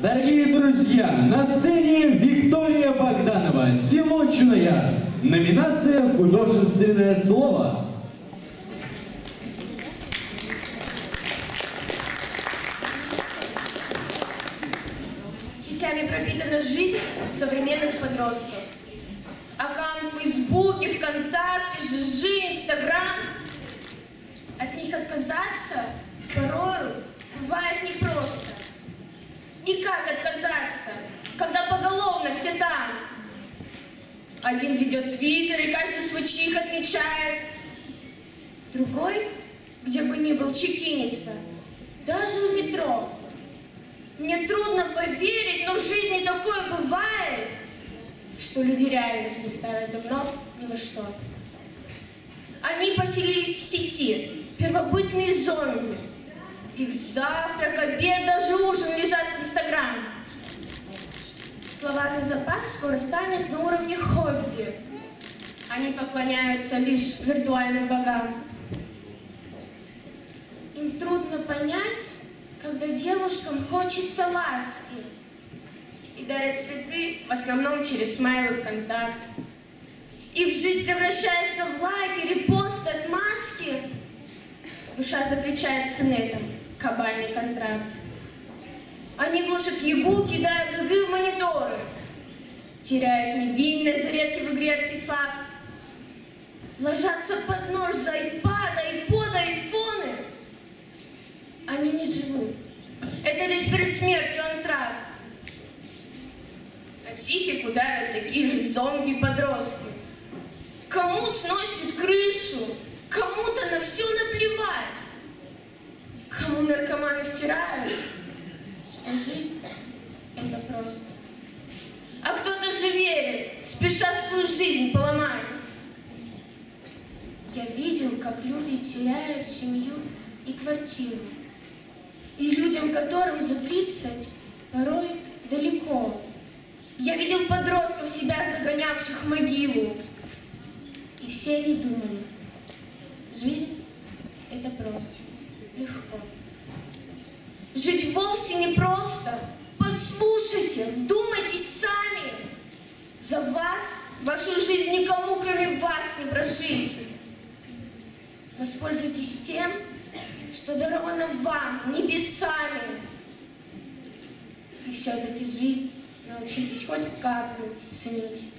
Дорогие друзья, на сцене Виктория Богданова, село Чуная. Номинация «Художественное слово». Сетями пропитана жизнь современных подростков. Аккаунт в Фейсбуке, ВКонтакте, ЖЖ, Один ведет твиттер и каждый свой чих отмечает. Другой, где бы ни был, чекинится. Даже у метро. Мне трудно поверить, но в жизни такое бывает, что люди реальность не ставят давно ни во что. Они поселились в сети, первобытные зомби. Их завтрак, обед, даже ужин лежат в Инстаграме. Словарный запас скоро станет на уровне хобби. Они поклоняются лишь виртуальным богам. Им трудно понять, когда девушкам хочется ласки. И дарят цветы в основном через смайлы ВКонтакт. Их жизнь превращается в лайки, репосты, отмазки. Душа заключается на этом кабальный контракт. Они глушат ебу, кидают ГГ в мониторы. Теряют невинность за редкий в игре артефакт. Ложатся под нож за айпада, айпода, айфоны. Они не живут. Это лишь перед смертью антракт. На психику давят такие же зомби-подростки. Кому сносит крышу, кому-то на все наплевать. Кому наркоманы втирают, что жизнь — это просто. А кто-то же верит, спеша свою жизнь поломать. Я видел, как люди теряют семью и квартиру. И людям, которым за 30, порой далеко. Я видел подростков, себя загонявших в могилу. И все они думали, жизнь — это просто, легко. Жить вовсе не просто. Послушайте, вдумайтесь сами. За вас вашу жизнь никому, кроме вас, не прожить. Воспользуйтесь тем, что даровано вам небесами. И все-таки жизнь научитесь хоть каплю ценить.